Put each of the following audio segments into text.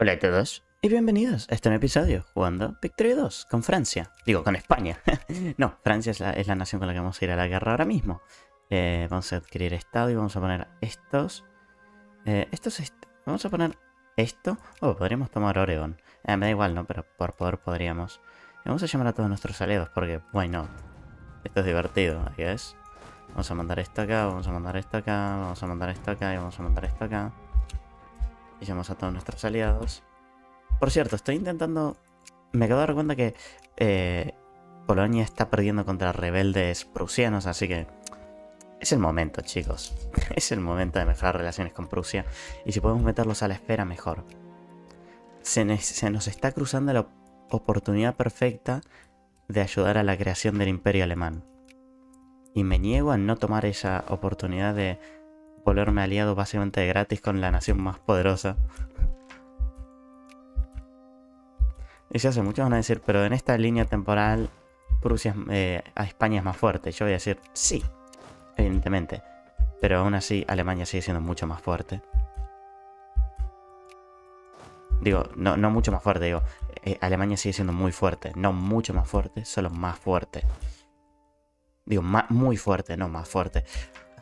Hola a todos y bienvenidos a este nuevo episodio jugando Victory 2 con Francia. Digo, con España. no, Francia es la, es la, nación con la que vamos a ir a la guerra ahora mismo. Eh, vamos a adquirir estado y vamos a poner estos. Eh, estos est vamos a poner esto. Oh, podríamos tomar Oregon. Eh, me da igual, ¿no? Pero por poder podríamos. Vamos a llamar a todos nuestros aliados porque, bueno, esto es divertido, es. Vamos a mandar esto acá, vamos a mandar esto acá, vamos a mandar esto acá y vamos a mandar esto acá. Y llamamos a todos nuestros aliados. Por cierto, estoy intentando... Me acabo de dar cuenta que eh, Polonia está perdiendo contra rebeldes prusianos, así que... Es el momento, chicos. es el momento de mejorar relaciones con Prusia. Y si podemos meterlos a la esfera, mejor. Se nos está cruzando la oportunidad perfecta de ayudar a la creación del imperio alemán. Y me niego a no tomar esa oportunidad de volverme aliado básicamente gratis con la nación más poderosa. Y ya sé, muchos van a decir, pero en esta línea temporal Prusia eh, a España es más fuerte. Yo voy a decir, sí, evidentemente. Pero aún así Alemania sigue siendo mucho más fuerte. Digo, no, mucho más fuerte, digo, eh, Alemania sigue siendo muy fuerte. No mucho más fuerte, solo más fuerte. Digo, muy fuerte, no más fuerte.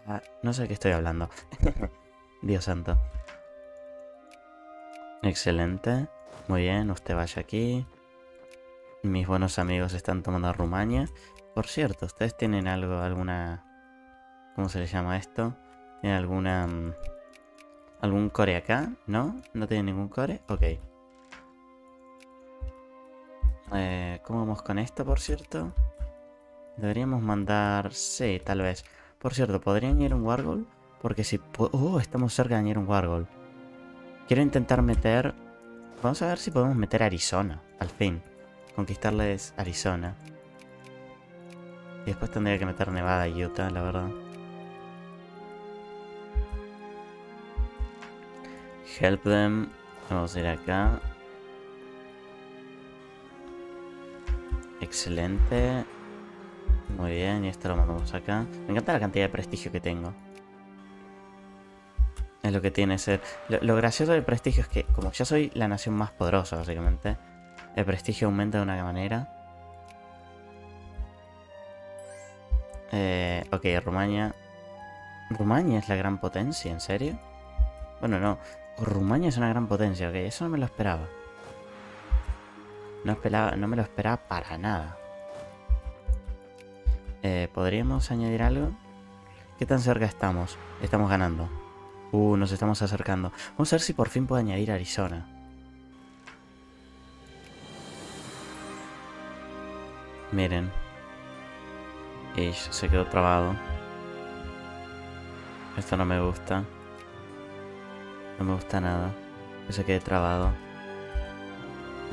Ah, no sé de qué estoy hablando. Dios santo. Excelente. Muy bien, usted vaya aquí. Mis buenos amigos están tomando Rumania. Por cierto, ¿ustedes tienen algo, alguna... ¿Cómo se le llama esto? ¿Tienen alguna... Mm, algún core acá? ¿No? ¿No tienen ningún core? Ok. Eh, ¿Cómo vamos con esto, por cierto? Deberíamos mandar... Sí, tal vez. Por cierto, ¿podría añadir un Wargol? Porque si... Oh, estamos cerca de añadir un Wargol. Quiero intentar meter... Vamos a ver si podemos meter Arizona, al fin. Conquistarles Arizona. Y después tendría que meter Nevada y Utah, la verdad. Help them. Vamos a ir acá. Excelente. Muy bien, y esto lo mandamos acá. Me encanta la cantidad de prestigio que tengo. Es lo que tiene ser... Lo, gracioso del prestigio es que, como ya soy la nación más poderosa, básicamente, el prestigio aumenta de una manera. Eh, ok, Rumania. ¿Rumania es la gran potencia? ¿En serio? Bueno, no. Rumania es una gran potencia, ok. Eso no me lo esperaba. No, esperaba, no me lo esperaba para nada. Eh, ¿Podríamos añadir algo? ¿Qué tan cerca estamos? Estamos ganando. Uh, nos estamos acercando. Vamos a ver si por fin puedo añadir Arizona. Miren. Ish, se quedó trabado. Esto no me gusta. No me gusta nada. Que se quede trabado.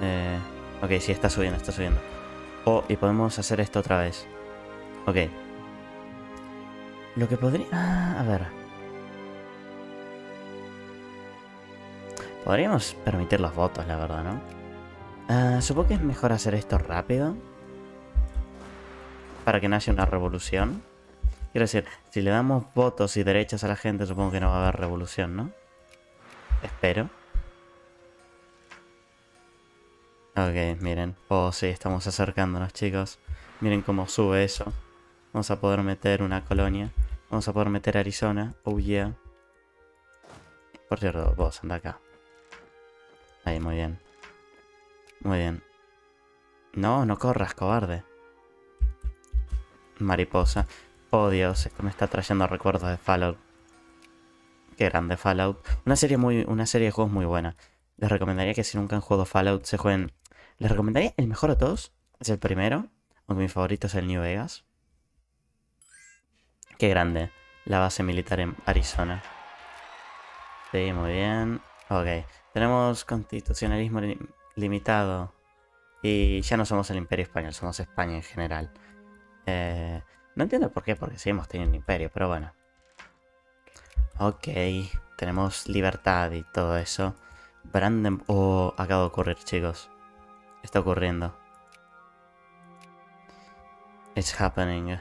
Eh, ok, sí, está subiendo, está subiendo. Oh, y podemos hacer esto otra vez. Ok. Lo que podría... Ah, a ver. Podríamos permitir los votos, la verdad, ¿no? Ah, supongo que es mejor hacer esto rápido. Para que nace una revolución. Quiero decir, si le damos votos y derechos a la gente, supongo que no va a haber revolución, ¿no? Espero. Ok, miren. Oh, sí, estamos acercándonos, chicos. Miren cómo sube eso. Vamos a poder meter una colonia. Vamos a poder meter Arizona. Oh yeah. Por cierto, vos anda acá. Ahí, muy bien. Muy bien. No, no corras, cobarde. Mariposa. Oh Dios, esto me está trayendo recuerdos de Fallout. Qué grande Fallout. Una serie muy, una serie de juegos muy buena. Les recomendaría que si nunca han jugado Fallout se jueguen. Les recomendaría el mejor de todos. Es el primero. Aunque mi favorito es el New Vegas. Qué grande. La base militar en Arizona. Sí, muy bien. Ok. Tenemos constitucionalismo limitado. Y ya no somos el imperio español, somos España en general. Eh, no entiendo por qué, porque tenido un imperio, pero bueno. Ok, tenemos libertad y todo eso. Branden... Oh, acaba de ocurrir, chicos. Está ocurriendo. It's happening.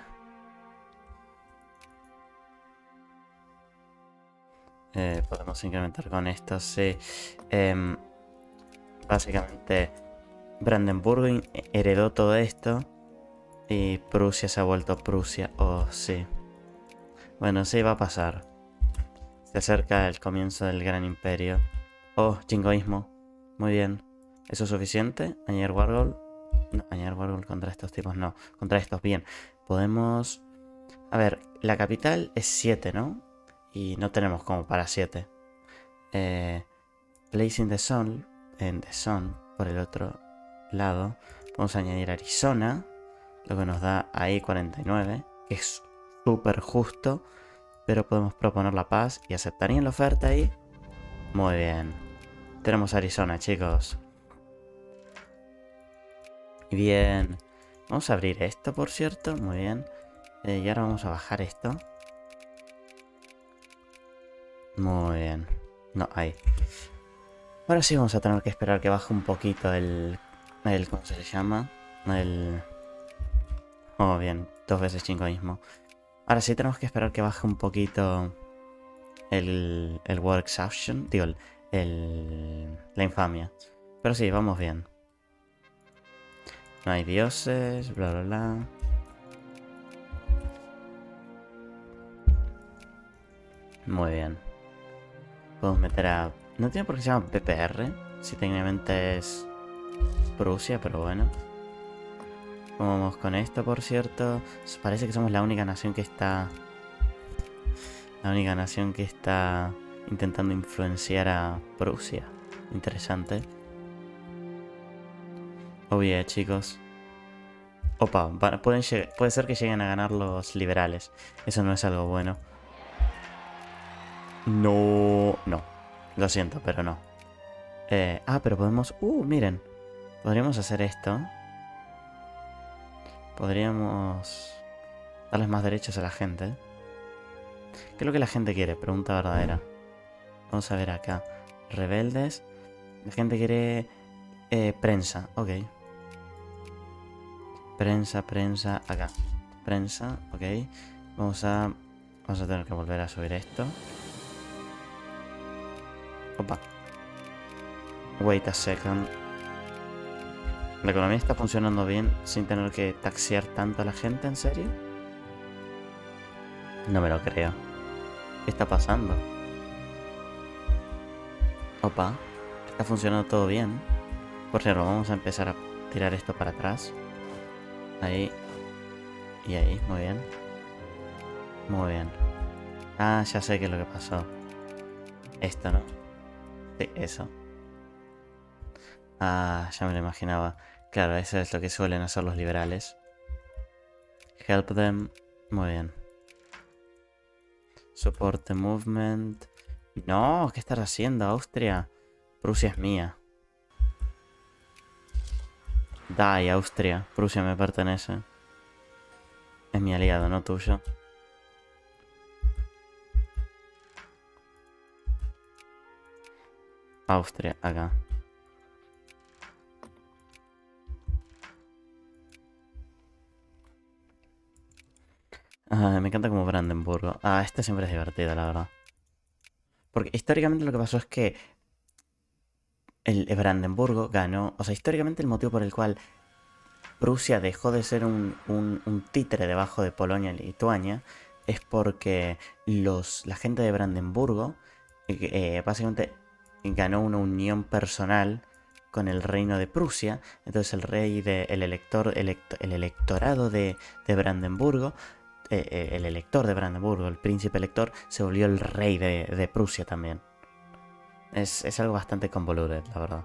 Eh, podemos incrementar con esto, sí. Em, básicamente Brandenburgo heredó todo esto y Prusia se ha vuelto Prusia. Oh, sí. Bueno, sí va a pasar. Se acerca el comienzo del gran imperio. Oh, jingoísmo. Muy bien. ¿Eso es suficiente? Añadir Wargol. No, añadir Wargol contra estos tipos no. Contra estos, bien. Podemos... A ver, la capital es 7, ¿no? Y no tenemos como para 7. Eh, Placing the Sun, en The Sun, por el otro lado. Vamos a añadir Arizona, lo que nos da ahí 49, que es súper justo. Pero podemos proponer la paz y aceptarían la oferta ahí. Muy bien. Tenemos Arizona, chicos. Bien. Vamos a abrir esto, por cierto. Muy bien. Eh, y ahora vamos a bajar esto. Muy bien. No, ahí. Ahora sí vamos a tener que esperar que baje un poquito el... el ¿Cómo se llama? El... Oh, bien. Dos veces cinco mismo. Ahora sí tenemos que esperar que baje un poquito el, el Work Exhaustion. Digo, el, la infamia. Pero sí, vamos bien. No hay dioses, bla bla bla. Muy bien. Podemos meter a... No tiene por qué se llama PPR. Si técnicamente es Prusia, pero bueno. ¿Cómo vamos con esto, por cierto? Parece que somos la única nación que está... La única nación que está intentando influenciar a Prusia. Interesante. Oh yeah, chicos. Opa, pueden puede ser que lleguen a ganar los liberales. Eso no es algo bueno. No, no. Lo siento, pero no. Eh, ah, pero podemos... Uh, miren. Podríamos hacer esto. Podríamos darles más derechos a la gente. ¿Qué es lo que la gente quiere? Pregunta verdadera. Vamos a ver acá. Rebeldes. La gente quiere eh, prensa. Ok. Prensa, prensa. Acá. Prensa. Ok. Vamos a... Vamos a tener que volver a subir esto. Opa. Wait a second. ¿La economía está funcionando bien sin tener que taxear tanto a la gente, en serio? No me lo creo. ¿Qué está pasando? Opa, está funcionando todo bien. Por cierto, vamos a empezar a tirar esto para atrás. Ahí. Y ahí, muy bien. Muy bien. Ah, ya sé qué es lo que pasó. Esto, ¿no? Eso. Ah, ya me lo imaginaba. Claro, eso es lo que suelen hacer los liberales. Help them. Muy bien. Support the movement. No, ¿qué estás haciendo, Austria? Prusia es mía. Die, Austria. Prusia me pertenece. Es mi aliado, no tuyo. Austria, acá. me encanta como Brandenburgo. Ah, este siempre es divertido, la verdad. Porque históricamente lo que pasó es que el Brandenburgo ganó. O sea, históricamente el motivo por el cual Prusia dejó de ser un, un, títere debajo de Polonia y Lituania es porque los, la gente de Brandenburgo eh, eh, básicamente ganó una unión personal con el reino de Prusia. Entonces el rey de, el elector, el electorado de, de Brandenburgo eh, eh, el elector de Brandenburgo, el príncipe elector, se volvió el rey de, Prusia también. Es, algo bastante convoluted, la verdad.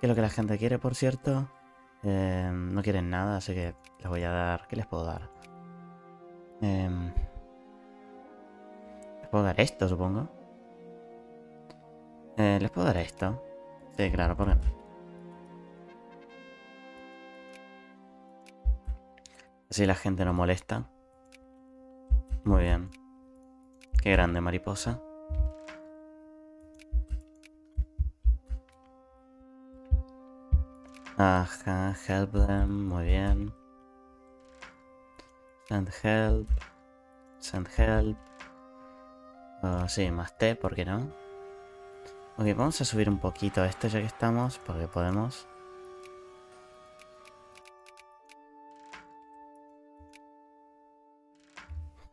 ¿Qué es lo que la gente quiere, por cierto? Eh, no quieren nada, así que les voy a dar... ¿Qué les puedo dar? Em, les puedo dar esto, supongo. Les puedo dar esto. Sí, claro, ¿por qué Así la gente no molesta. Muy bien. Qué grande mariposa. Ajá, help them, muy bien. Send help. Send help. Uh, sí, más T, ¿por qué no? Ok, vamos a subir un poquito esto ya que estamos, porque podemos.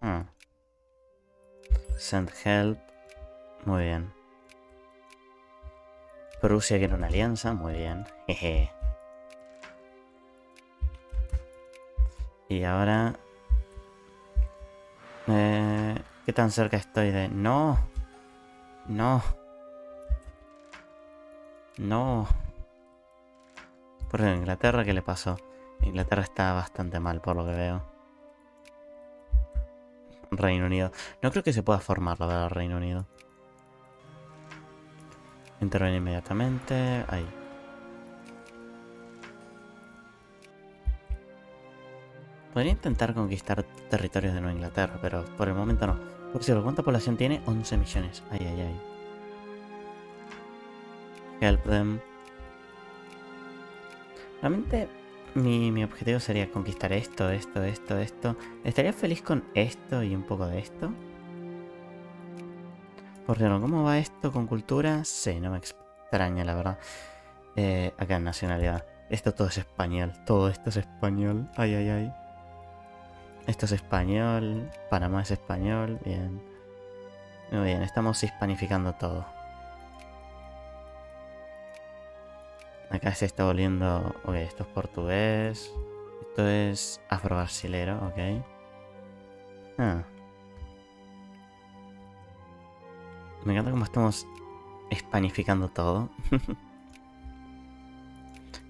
Hmm. Send help. Muy bien. Prusia quiere una alianza, muy bien. Jeje. Y ahora... Eh, ¿Qué tan cerca estoy de...? No. No. No. Por Inglaterra, ¿qué le pasó? Inglaterra está bastante mal, por lo que veo. Reino Unido. No creo que se pueda formar, la verdad, Reino Unido. Intervenir inmediatamente. Ahí. Podría intentar conquistar territorios de Nueva Inglaterra, pero por el momento no. Por cierto, ¿cuánta población tiene? 11 millones. Ay, ay, ay. Help them. Realmente mi, mi objetivo sería conquistar esto, esto, esto, esto. Estaría feliz con esto y un poco de esto. Por cierto, ¿cómo va esto con cultura? Sí, no me extraña, la verdad. Eh, acá en nacionalidad. Esto todo es español. Todo esto es español. Ay, ay, ay. Esto es español. Panamá es español. Bien. Muy bien, estamos hispanificando todo. Acá se está volviendo... Ok, esto es portugués. Esto es afro-brasilero, ok. Ah. Me encanta cómo estamos hispanificando todo.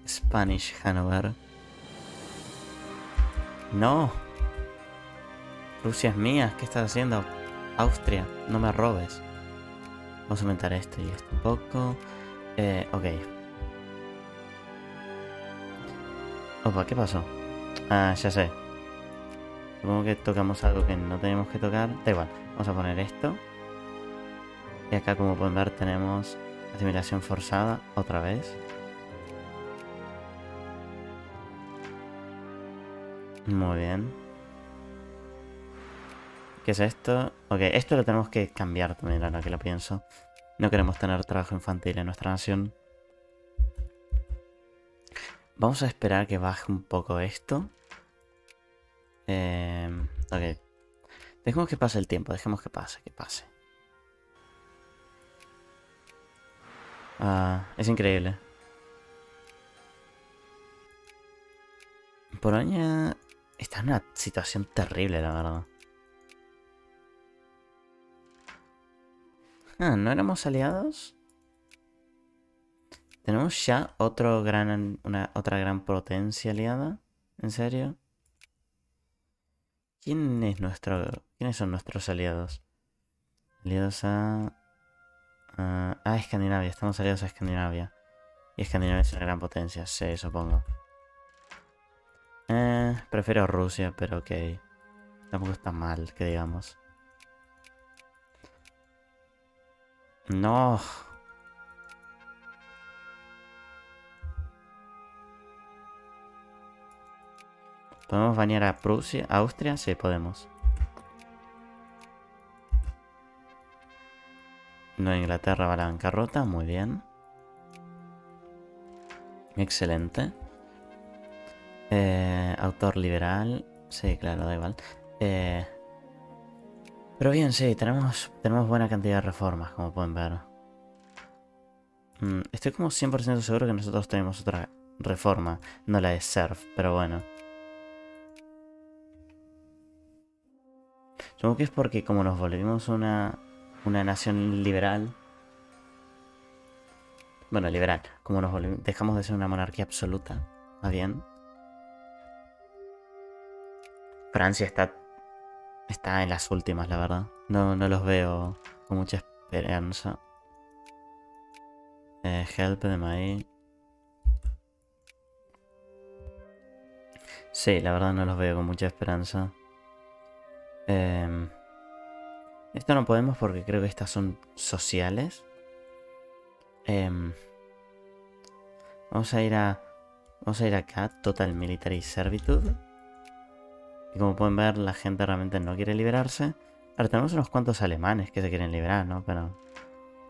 Spanish Hanover. No. Rusia es mía. ¿Qué estás haciendo? Austria, no me robes. Vamos a aumentar esto y esto un poco. Eh, ok. Opa, ¿qué pasó? Ah, ya sé. Supongo que tocamos algo que no tenemos que tocar. Da igual. Vamos a poner esto. Y acá como pueden ver tenemos asimilación forzada otra vez. Muy bien. ¿Qué es esto? Ok, esto lo tenemos que cambiar también ahora que lo pienso. No queremos tener trabajo infantil en nuestra nación. Vamos a esperar que baje un poco esto. Eh, ok. Dejemos que pase el tiempo, dejemos que pase, que pase. Ah, es increíble. Polonia está en una situación terrible, la verdad. Ah, ¿no éramos aliados? ¿Tenemos ya otro gran, una, otra gran potencia aliada? ¿En serio? ¿Quién es nuestro, ¿Quiénes son nuestros aliados? Aliados a... Uh, ah, Escandinavia. Estamos aliados a Escandinavia. Y Escandinavia es una gran potencia, sí, supongo. Eh, prefiero Rusia, pero ok. Tampoco está mal, que digamos. No. ¿Podemos bañar a Prusia? ¿Austria? Sí, podemos. No, Inglaterra va a la bancarrota, muy bien. Excelente. Eh, autor liberal. Sí, claro, da igual. Eh, pero bien, sí, tenemos, tenemos buena cantidad de reformas, como pueden ver. Mm, estoy como 100% seguro que nosotros tenemos otra reforma, no la de surf, pero bueno. Supongo que es porque como nos volvimos una, una nación liberal. Bueno, liberal. Como nos dejamos de ser una monarquía absoluta. Más bien. Francia está. Está en las últimas, la verdad. No, no los veo con mucha esperanza. Eh, help de ahí. Sí, la verdad no los veo con mucha esperanza. Eh, esto no podemos porque creo que estas son sociales. Em, vamos a ir a... Vamos a ir acá, Total Military Servitude. Y como pueden ver, la gente realmente no quiere liberarse. Ahora tenemos unos cuantos alemanes que se quieren liberar, ¿no? Pero...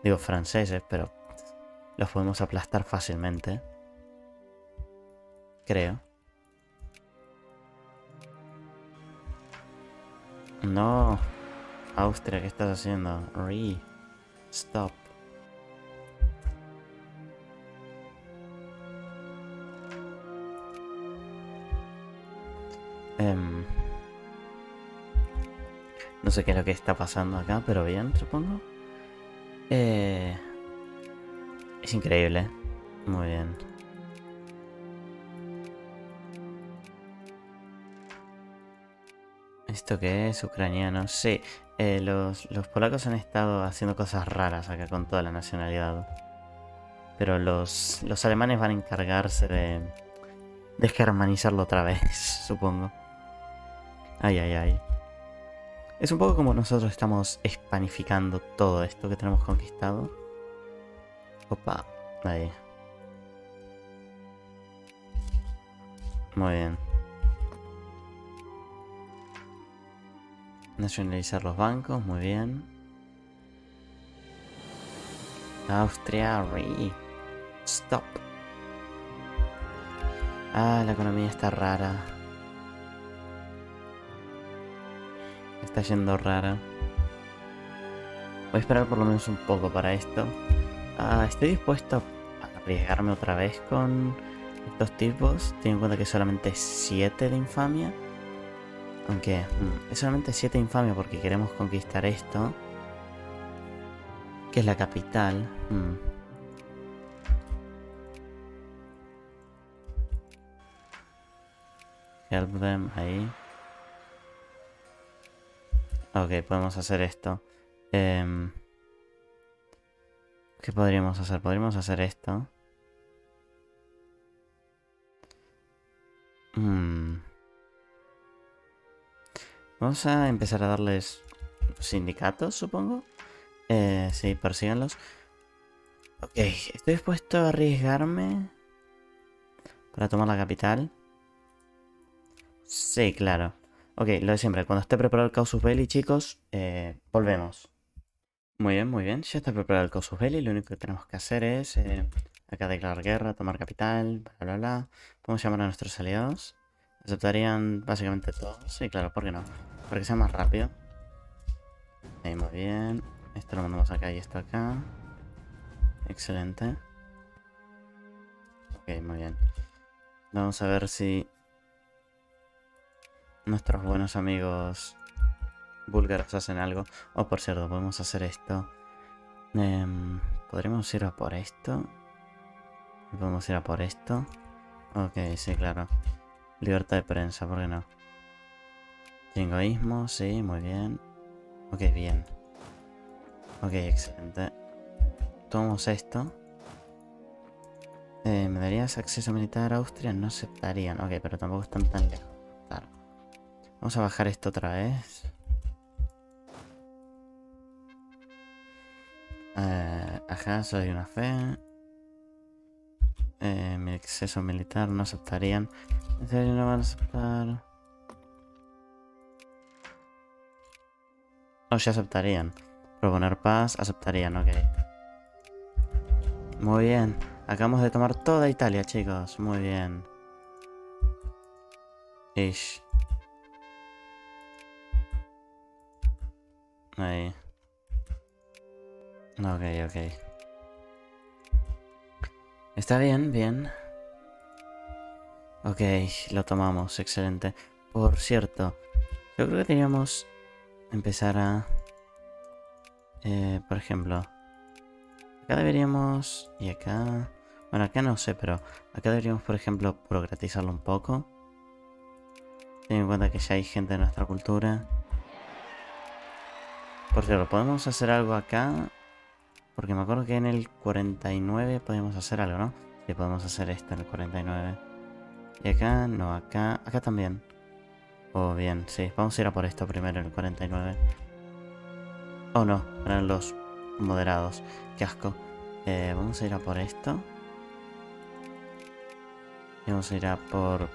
Digo franceses, pero los podemos aplastar fácilmente. Creo. No. Austria, ¿qué estás haciendo? Re. Stop. Em, no sé qué es lo que está pasando acá, pero bien, supongo. Eh, es increíble. Muy bien. ¿Esto qué es? Ucraniano. Sí, eh, los, los polacos han estado haciendo cosas raras acá con toda la nacionalidad. Pero los, los alemanes van a encargarse de, de germanizarlo otra vez, supongo. Ay, ay, ay. Es un poco como nosotros estamos espanificando todo esto que tenemos conquistado. Opa, ahí. Muy bien. Nacionalizar los bancos, muy bien. Austria, re. Stop. Ah, la economía está rara. Está yendo rara. Voy a esperar por lo menos un poco para esto. Ah, estoy dispuesto a arriesgarme otra vez con estos tipos. Ten en cuenta que solamente 7 de infamia. Aunque es solamente 7 de infamia porque queremos conquistar esto. Que es la capital. Mm. Help them ahí. Ok, podemos hacer esto. Em, ¿Qué podríamos hacer? Podríamos hacer esto. Hmm. Vamos a empezar a darles sindicatos, supongo. Eh, sí, persíganlos. Ok, estoy dispuesto a arriesgarme para tomar la capital. Sí, claro. Ok, lo de siempre. Cuando esté preparado el Causus Belli, chicos, eh, volvemos. Muy bien, muy bien. Ya está preparado el Causus Belli. Lo único que tenemos que hacer es eh, acá declarar guerra, tomar capital, bla, bla, bla. Podemos llamar a nuestros aliados. Aceptarían básicamente todo. Sí, claro, ¿por qué no? Para que sea más rápido. Ahí, muy bien. Esto lo mandamos acá y esto acá. Excelente. Ok, muy bien. Vamos a ver si nuestros buenos amigos búlgaros hacen algo. Oh, por cierto, podemos hacer esto. Eh, ir a por esto. Podemos ir a por esto. Ok, sí, claro. Libertad de prensa, ¿por qué no? Jingoísmo, sí, muy bien. Ok, bien. Ok, excelente. Tomamos esto. Eh, ¿Me darías acceso militar a Austria? No aceptarían. Ok, pero tampoco están tan lejos. Claro. Vamos a bajar esto otra vez. Eh, ajá, soy una fe. Eh, mi acceso militar no aceptarían. ¿En serio no van a aceptar? No, ya aceptarían. Proponer paz, aceptarían, ok. Muy bien. Acabamos de tomar toda Italia, chicos. Muy bien. Ish. Ahí. Ok, ok. Está bien, bien. Ok, lo tomamos, excelente. Por cierto, yo creo que teníamos empezar a... Eh, por ejemplo, acá deberíamos... Y acá... Bueno, acá no sé, pero acá deberíamos, por ejemplo, burocratizarlo un poco. Ten en cuenta que ya hay gente de nuestra cultura. Por cierto, ¿podemos hacer algo acá? Porque me acuerdo que en el 49 podíamos hacer algo, ¿no? Sí, podemos hacer esto en el 49. Y acá, no, acá, acá también. Oh, bien, sí. Vamos a ir a por esto primero el 49. Oh, no, eran los moderados. Qué asco. Eh, vamos a ir a por esto. Y vamos a ir a por...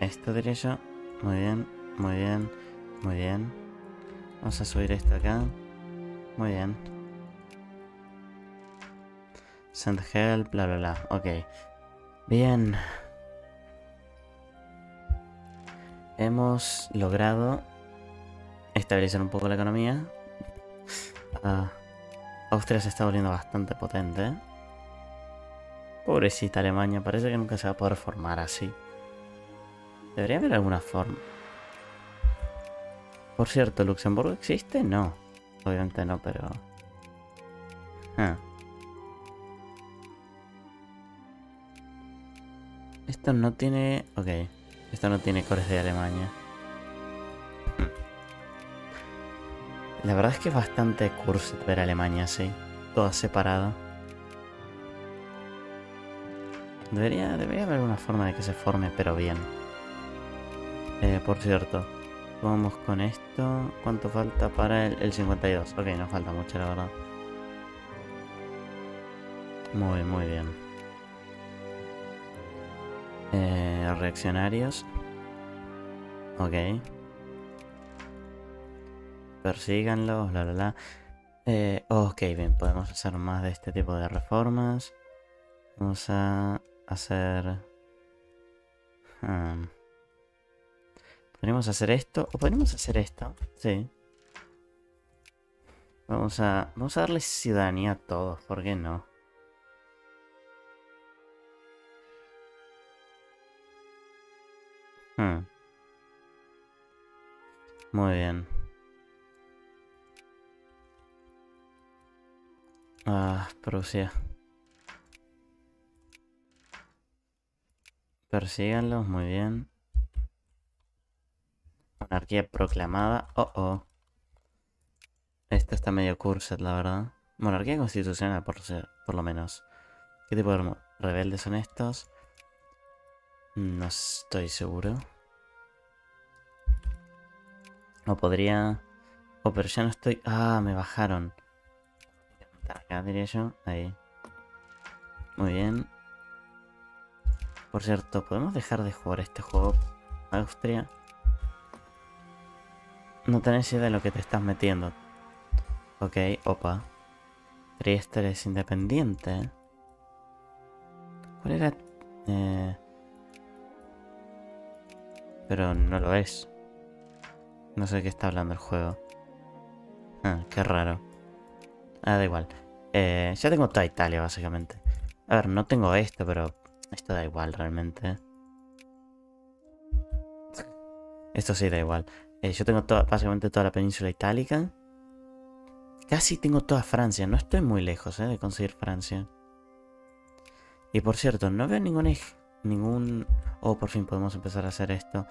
Esto, diría yo. Muy bien, muy bien, muy bien. Vamos a subir esto acá. Muy bien. Send help, bla bla bla. Ok. Bien. Hemos logrado estabilizar un poco la economía. Ah, Austria se está volviendo bastante potente. Pobrecita Alemania, parece que nunca se va a poder formar así. Debería haber alguna forma. Por cierto, ¿Luxemburgo existe? No. Obviamente no, pero... Ah. Esto no tiene... Ok. Esto no tiene cores de Alemania. La verdad es que es bastante curso ver Alemania así. Toda separada. Debería, debería haber alguna forma de que se forme, pero bien. Eh, por cierto, vamos con esto. ¿Cuánto falta para el, el 52? Ok, no falta mucho, la verdad. Muy, muy bien. Reaccionarios. Ok. Persíganlos, bla, bla, bla. Eh, ok, bien, podemos hacer más de este tipo de reformas. Vamos a hacer... Hmm. Podríamos hacer esto. O podríamos hacer esto. Sí. Vamos a, vamos a darle ciudadanía a todos. ¿Por qué no? Hmm. Muy bien. Ah, Prusia. Persíganlos, muy bien. Monarquía proclamada. Oh, oh. Esto está medio cursed, la verdad. Monarquía constitucional, por, por lo menos. ¿Qué tipo de rebeldes son estos? No estoy seguro. O podría... Oh, pero ya no estoy... Ah, me bajaron. Acá diría yo. Ahí. Muy bien. Por cierto, ¿podemos dejar de jugar este juego, Austria? No tenés idea de lo que te estás metiendo. Ok, opa. Trieste es independiente. ¿Cuál era? Eh... Pero no lo es. No sé de qué está hablando el juego. Ah, qué raro. Ah, da igual. Eh, ya tengo toda Italia, básicamente. A ver, no tengo esto, pero esto da igual realmente. Esto sí da igual. Eh, yo tengo básicamente toda la península itálica. Casi tengo toda Francia. No estoy muy lejos eh, de conseguir Francia. Y por cierto, no veo ningún eje. Ningún... Oh, por fin podemos empezar a hacer esto.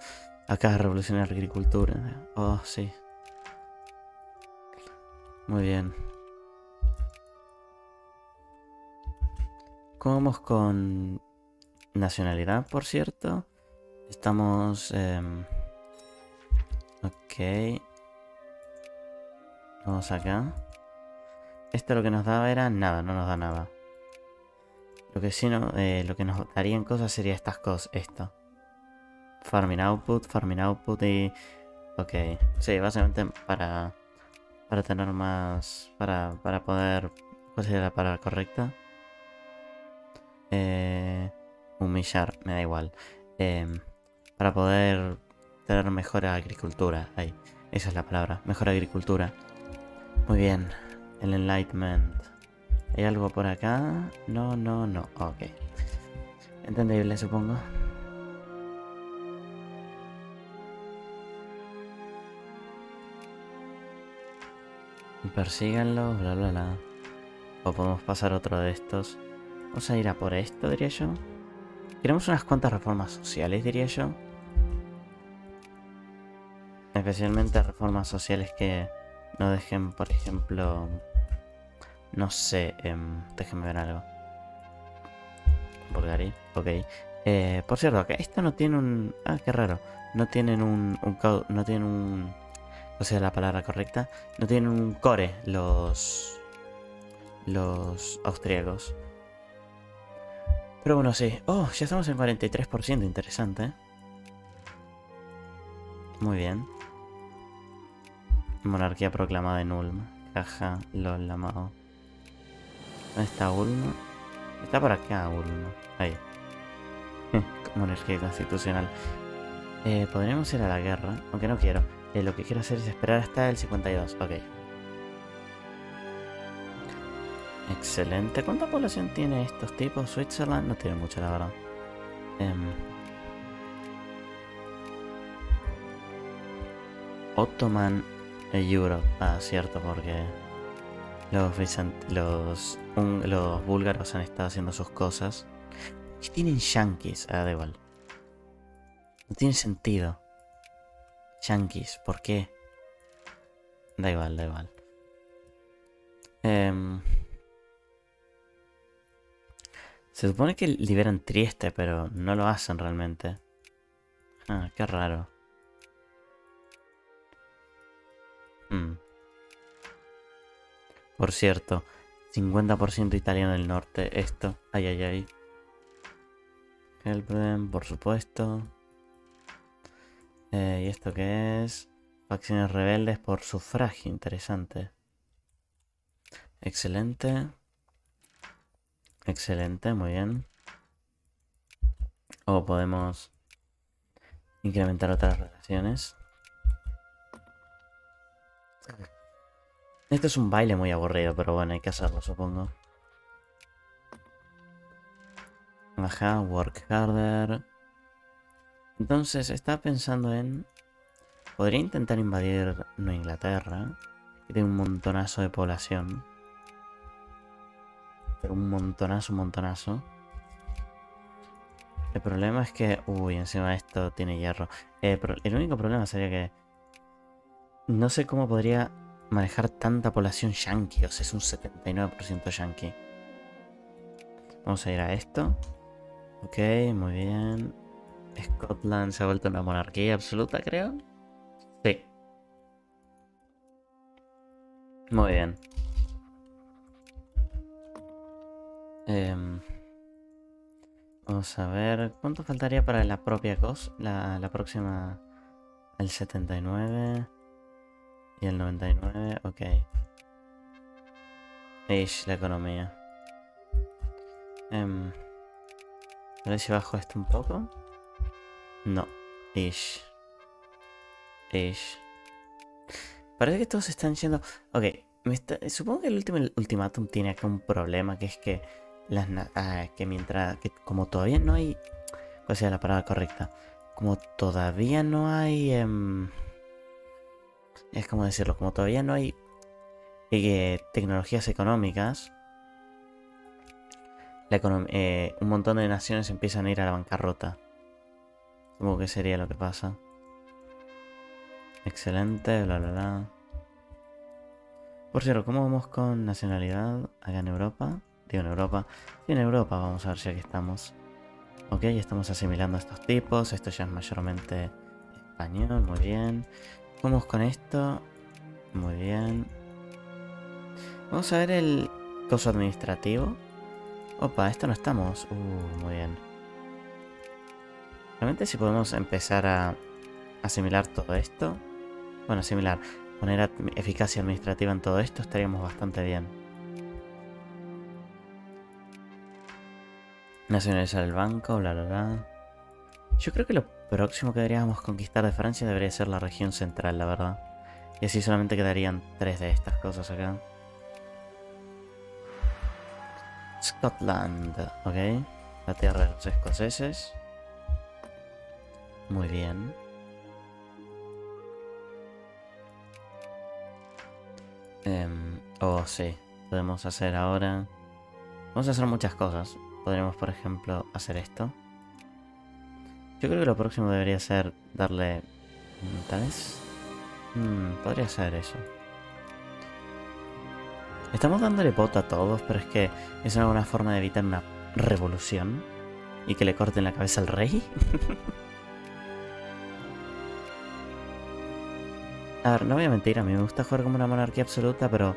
Acá revolucionar la agricultura. Oh, sí. Muy bien. ¿Cómo vamos con nacionalidad, por cierto? Estamos... Eh... Ok. Vamos acá. Esto lo que nos daba era nada, no nos da nada. Lo que sí no, eh, lo que nos darían cosas sería estas cosas, esto. Farming output, farming output y... Ok, sí, básicamente para... Para tener más... Para, para poder... ¿Cuál sería la palabra correcta? Eh, humillar, me da igual. Eh, para poder tener mejor agricultura. Ahí, esa es la palabra, mejor agricultura. Muy bien, el Enlightenment. ¿Hay algo por acá? No, no, no. Ok. Entendible, supongo. Persíganlo, bla, bla, bla. O podemos pasar otro de estos. Vamos a ir a por esto, diría yo. Queremos unas cuantas reformas sociales, diría yo. Especialmente reformas sociales que no dejen, por ejemplo... No sé, em, déjenme ver algo. Bulgari, ok. Eh, por cierto, que esto no tiene un... Ah, qué raro. No tienen un... no tienen un... O sea, la palabra correcta. No tienen un core los... Los austríacos. Pero bueno, sí. Oh, ya estamos en 43%. Interesante. ¿eh? Muy bien. Monarquía proclamada en Ulm. Caja, lol, amado. ¿Dónde está Ulm? Está por acá, Ulmo. Ahí. Monarquía constitucional. Eh, podríamos ir a la guerra, aunque no quiero. Eh, lo que quiero hacer es esperar hasta el 52. Ok. Excelente. ¿Cuánta población tiene estos tipos? Switzerland no tiene mucho, la verdad. Em. Ottoman Europe. Ah, cierto, porque los, búlgaros han estado haciendo sus cosas. ¿Qué tienen yankees? Ah, da igual. No tiene sentido. Yankees, ¿por qué? Da igual, da igual. Eh, se supone que liberan Trieste, pero no lo hacen realmente. Ah, qué raro. Hmm. Por cierto, 50% italiano del norte, esto. Ay, ay, ay. Help por supuesto. Eh, ¿Y esto qué es? Facciones rebeldes por sufragio, interesante. Excelente. Excelente, muy bien. O podemos incrementar otras relaciones. Esto es un baile muy aburrido, pero bueno, hay que hacerlo, supongo. Ajá, work harder. Entonces, estaba pensando en... Podría intentar invadir Nueva Inglaterra, que tiene un montonazo de población un montonazo, un montonazo. El problema es que... Uy, encima esto tiene hierro. Eh, el único problema sería que... No sé cómo podría manejar tanta población yankee. O sea, es un 79% yankee. Vamos a ir a esto. Ok, muy bien. Scotland se ha vuelto una monarquía absoluta, creo. Sí. Muy bien. Em, vamos a ver. ¿Cuánto faltaría para la propia cosa? La, la próxima. El 79. Y el 99. Ok. Ish, la economía. Um, a ver si bajo esto un poco. No. Ish. Ish. Parece que todos están yendo... Ok. supongo que el último ultimátum tiene acá un problema que es que las ah, que mientras que como todavía no hay cuál sea la palabra correcta como todavía no hay em, es como decirlo como todavía no hay eh, tecnologías económicas la eh, un montón de naciones empiezan a ir a la bancarrota supongo que sería lo que pasa excelente bla bla bla por cierto cómo vamos con nacionalidad acá en Europa Digo, en Europa. Y en Europa, vamos a ver si aquí estamos. Ok, estamos asimilando a estos tipos. Esto ya es mayormente español, muy bien. Vamos con esto. Muy bien. Vamos a ver el coso administrativo. Opa, esto no estamos. Uh, muy bien. Realmente si podemos empezar a asimilar todo esto. Bueno, asimilar. Poner eficacia administrativa en todo esto estaríamos bastante bien. Nacionalizar el banco, bla bla bla. Yo creo que lo próximo que deberíamos conquistar de Francia debería ser la región central, la verdad. Y así solamente quedarían tres de estas cosas acá. Scotland, ok. La tierra de los escoceses. Muy bien. Um, oh, sí. Podemos hacer ahora... Vamos a hacer muchas cosas. Podríamos, por ejemplo, hacer esto. Yo creo que lo próximo debería ser darle... ¿Tal vez? Hmm, podría ser eso. Estamos dándole voto a todos, pero es que es una forma de evitar una revolución. Y que le corten la cabeza al rey. a ver, no voy a mentir, a mí me gusta jugar como una monarquía absoluta, pero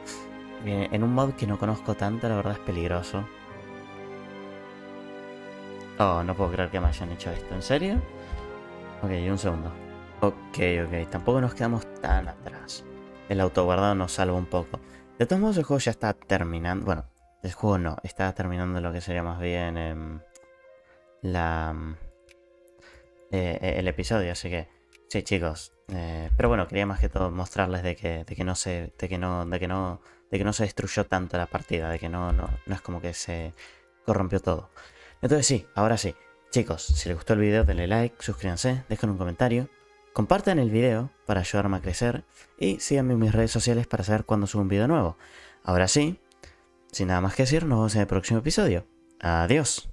eh, en un mod que no conozco tanto, la verdad es peligroso. Oh, no puedo creer que me hayan hecho esto. ¿En serio? Ok, un segundo. Ok, ok. Tampoco nos quedamos tan atrás. El autoguardado nos salva un poco. De todos modos, el juego ya está terminando. Bueno, el juego no, está terminando lo que sería más bien em, la mm, eh, eh, el episodio, así que sí, chicos. Eh, pero bueno, quería más que todo mostrarles de que, de que no se, de que no, de que no, de que no se destruyó tanto la partida, de que no, no, no es como que se corrompió todo. Entonces sí, ahora sí. Chicos, si les gustó el video, denle like, suscríbanse, dejen un comentario, compartan el video para ayudarme a crecer y síganme en mis redes sociales para saber cuándo subo un video nuevo. Ahora sí, sin nada más que decir, nos vemos en el próximo episodio. Adiós.